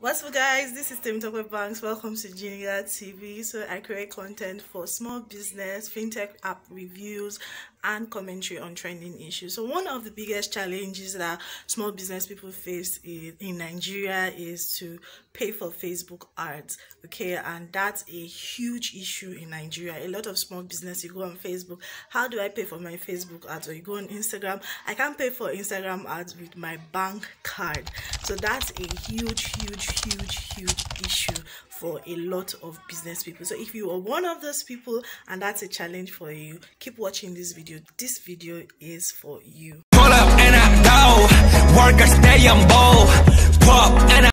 What's up guys, this is Tim Tokwe Banks. Welcome to Jeenager TV. So I create content for small business, fintech app reviews and commentary on trending issues. So one of the biggest challenges that small business people face in, in Nigeria is to pay for Facebook ads. Okay, and that's a huge issue in Nigeria. A lot of small business you go on Facebook. How do I pay for my Facebook ads? Or you go on Instagram. I can't pay for Instagram ads with my bank card. So that's a huge, huge huge huge issue for a lot of business people. So if you are one of those people and that's a challenge for you keep watching this video. This video is for you. Pull up and I go workers stay on bold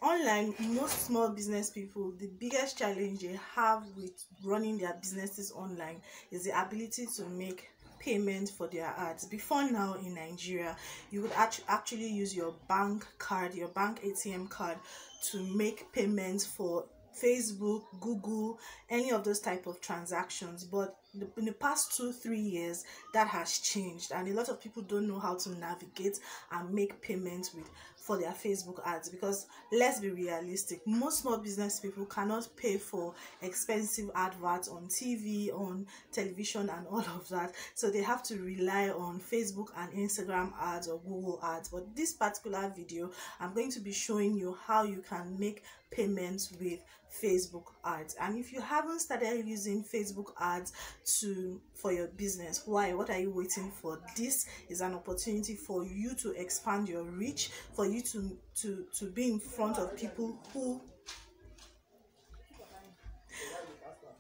online most small business people the biggest challenge they have with running their businesses online is the ability to make payment for their ads. Before now in nigeria you would act actually use your bank card your bank atm card to make payments for facebook google any of those type of transactions. But in the past two three years that has changed. And a lot of people don't know how to navigate and make payments with for their facebook ads. Because let's be realistic most small business people cannot pay for expensive adverts on tv on television and all of that. So they have to rely on facebook and instagram ads or google ads. But this particular video i'm going to be showing you how you can make payments with facebook ads. And if you haven't started using facebook ads to for your business why? What are you waiting for? This is an opportunity for you to expand your reach for you to to to be in front of people who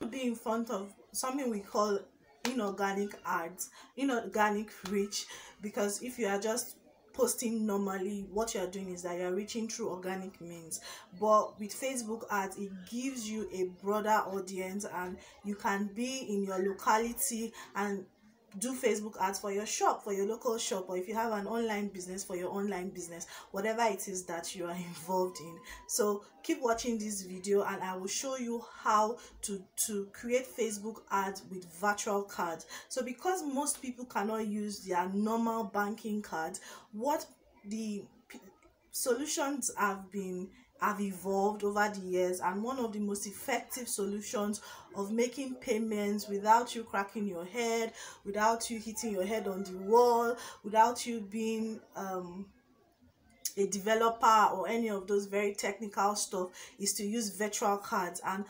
be in front of something we call inorganic ads inorganic reach. Because if you are just posting normally what you're doing is that you're reaching through organic means. But with facebook ads it gives you a broader audience and you can be in your locality and do facebook ads for your shop for your local shop or if you have an online business for your online business whatever it is that you are involved in. So keep watching this video and i will show you how to to create facebook ads with virtual cards. So because most people cannot use their normal banking card what the solutions have been have evolved over the years and one of the most effective solutions of making payments without you cracking your head without you hitting your head on the wall without you being um a developer or any of those very technical stuff is to use virtual cards. And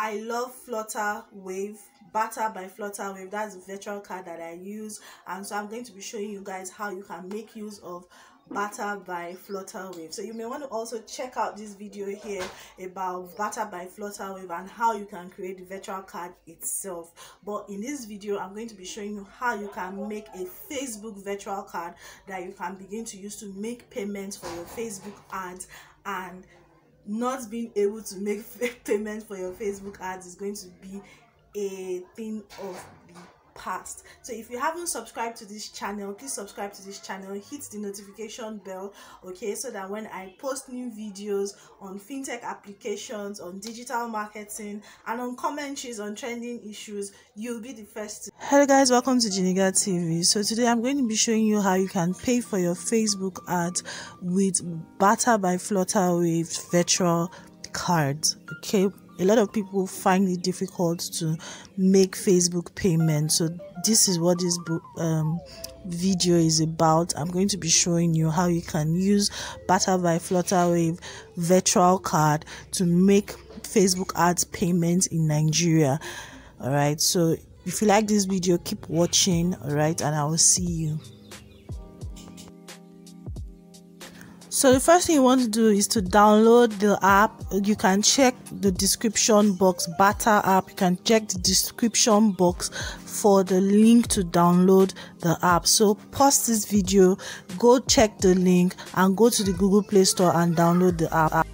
I love Flutterwave, Barter by Flutterwave. That's the virtual card that I use. And so I'm going to be showing you guys how you can make use of Barter by Flutterwave. So you may want to also check out this video here about Barter by Flutterwave and how you can create the virtual card itself. But in this video, I'm going to be showing you how you can make a Facebook virtual card that you can begin to use to make payments for your Facebook ads and not being able to make payment for your Facebook ads is going to be a thing of past. So if you haven't subscribed to this channel please subscribe to this channel hit the notification bell okay so that when i post new videos on fintech applications on digital marketing and on commentaries on trending issues you'll be the first hello guys welcome to jeenager tv so today i'm going to be showing you how you can pay for your facebook ad with barter by flutterwave virtual cards okay a lot of people find it difficult to make Facebook payments. So this is what this um, video is about. I'm going to be showing you how you can use Barter by Flutterwave virtual card to make Facebook ads payments in Nigeria. All right. So if you like this video, keep watching. All right, and I will see you. So the first thing you want to do is to download the app. You can check the description box, Barter app. You can check the description box for the link to download the app. So pause this video, go check the link and go to the Google Play Store and download the app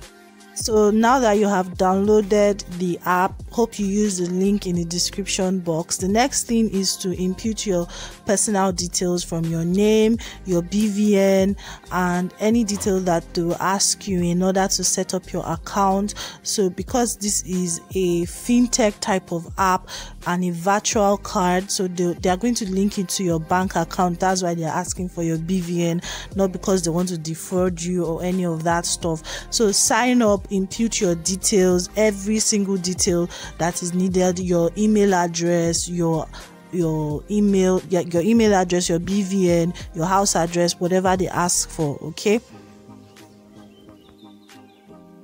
so now that you have downloaded the app hope you use the link in the description box. The next thing is to input your personal details from your name your bvn and any detail that they will ask you in order to set up your account. So because this is a fintech type of app and a virtual card so they, they are going to link it to your bank account. That's why they're asking for your bvn not because they want to defraud you or any of that stuff. So sign up input your details every single detail that is needed your email address your your email your, your email address your bvn your house address whatever they ask for okay?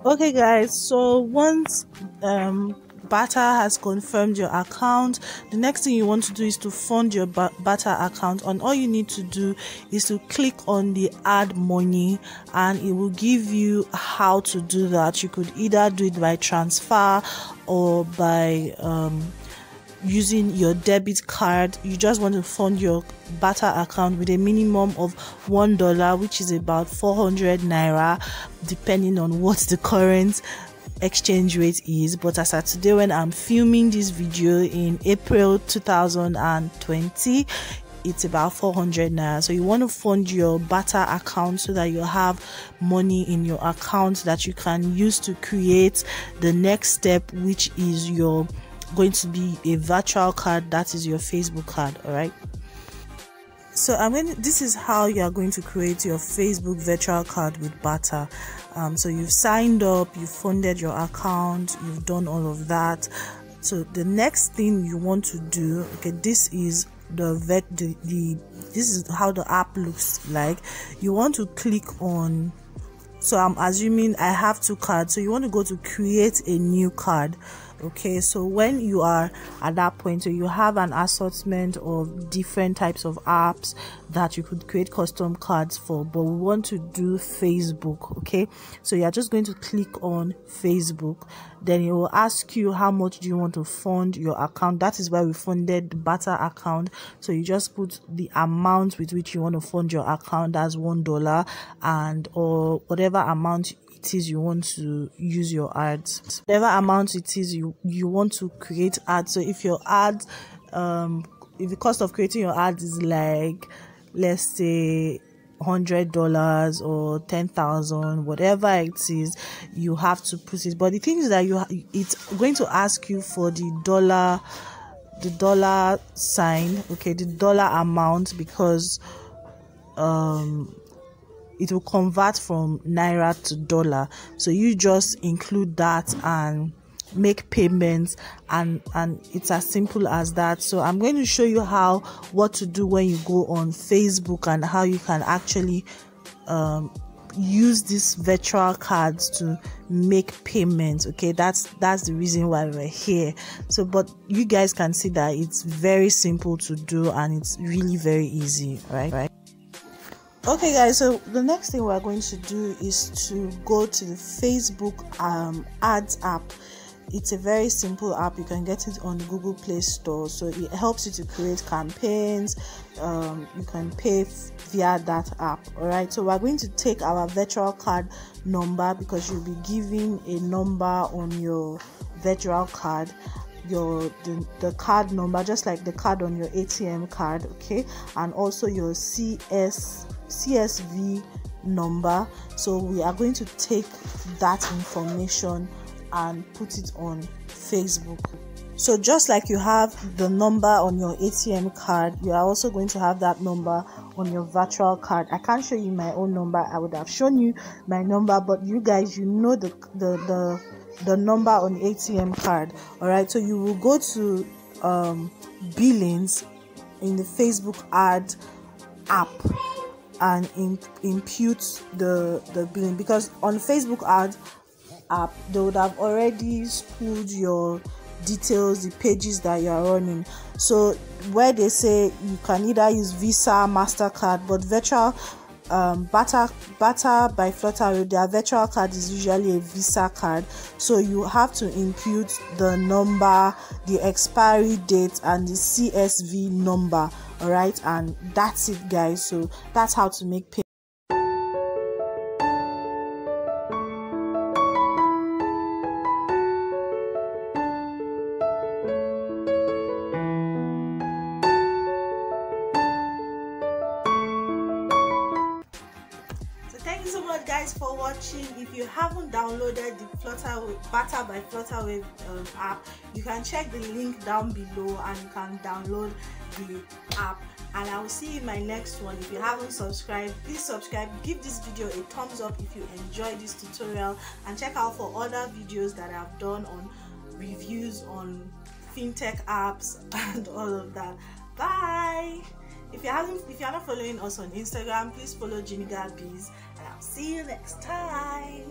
Okay guys so once um Barter has confirmed your account. The next thing you want to do is to fund your Barter account. And all you need to do is to click on the add money and it will give you how to do that. You could either do it by transfer or by um, using your debit card you just want to fund your Barter account with a minimum of one dollar which is about 400 naira depending on what the current exchange rate is but as of today when i'm filming this video in april 2020 it's about 400 naira. So you want to fund your Barter account so that you have money in your account that you can use to create the next step which is your going to be a virtual card that is your facebook card all right so i'm going to, this is how you are going to create your facebook virtual card with Barter. Um, so you've signed up you've funded your account you've done all of that. So the next thing you want to do okay this is the vet the, the this is how the app looks like. You want to click on so i'm assuming i have two cards. So you want to go to create a new card okay so when you are at that point so you have an assortment of different types of apps that you could create custom cards for but we want to do facebook okay? So you're just going to click on facebook. Then it will ask you how much do you want to fund your account. That is why we funded the Barter account. So you just put the amount with which you want to fund your account as one dollar and or whatever amount it is you want to use your ads. Whatever amount it is you you want to create ads. So if your ad um if the cost of creating your ads is like let's say hundred dollars or ten thousand whatever it is you have to put it. But the thing is that you it's going to ask you for the dollar the dollar sign okay the dollar amount because um it will convert from naira to dollar. So you just include that and make payments and and it's as simple as that. So i'm going to show you how what to do when you go on facebook and how you can actually um, use these virtual cards to make payments okay? That's that's the reason why we're here. So but you guys can see that it's very simple to do and it's really very easy right? right okay guys so the next thing we're going to do is to go to the facebook um, ads app. It's a very simple app. You can get it on the google play store. So it helps you to create campaigns. Um, you can pay via that app. All right so we're going to take our virtual card number because you'll be giving a number on your virtual card. Your the, the card number just like the card on your atm card okay? And also your cs csv number. So we are going to take that information and put it on facebook. So just like you have the number on your atm card you are also going to have that number on your virtual card. I can't show you my own number. I would have shown you my number but you guys you know the the the the number on ATM card. All right, so you will go to um, billings in the Facebook ad app and in, impute the the billing because on Facebook ad app they would have already spooled your details the pages that you are running. So where they say you can either use visa mastercard but virtual um, Barter by Flutterwave, their virtual card is usually a Visa card, so you have to input the number, the expiry date, and the CSV number. All right, and that's it, guys. So that's how to make guys for watching. If you haven't downloaded the flutter Barter by flutterwave um, app you can check the link down below and you can download the app. And i will see you in my next one. If you haven't subscribed please subscribe. Give this video a thumbs up if you enjoyed this tutorial. And check out for other videos that i've done on reviews on fintech apps and all of that. Bye if you haven't if you're not following us on instagram please follow Jeenager Biz and i'll see you next time